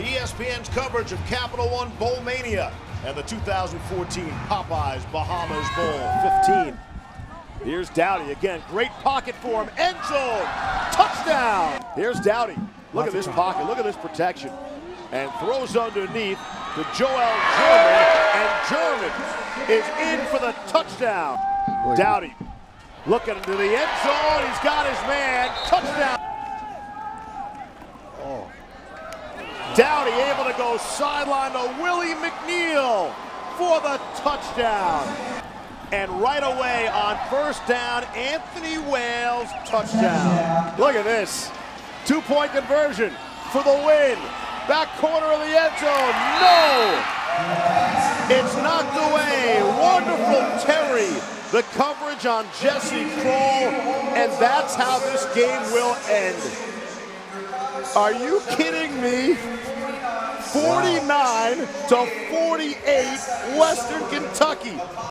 ESPN's coverage of Capital One Bowl Mania and the 2014 Popeyes Bahamas Bowl 15. Here's Doughty again. Great pocket for him. End zone. Touchdown. Here's Doughty. Look at this pocket. Look at this protection. And throws underneath to Joel German. And German is in for the touchdown. Doughty looking into the end zone. He's got his man. Touchdown. Doughty able to go sideline to Willie McNeal for the touchdown. And right away on first down, Anthony Wales touchdown. Look at this. Two point conversion for the win. Back corner of the end zone. No! It's knocked away. Wonderful Terry. The coverage on Jesse Kroll. And that's how this game will end. Are you kidding me? 49 to 48, Western Kentucky.